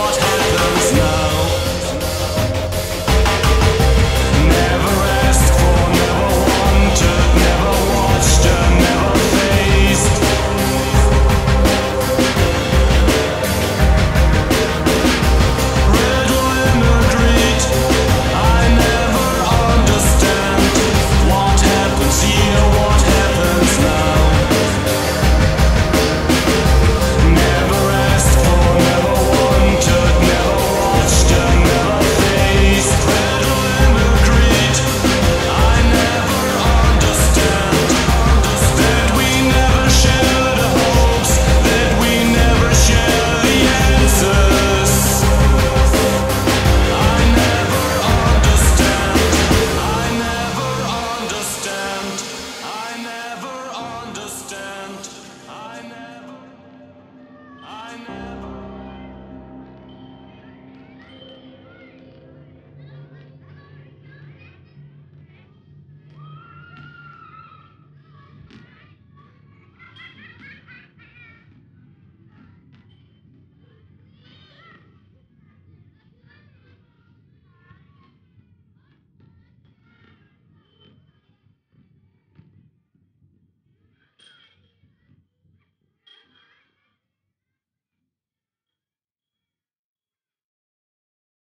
what happens now.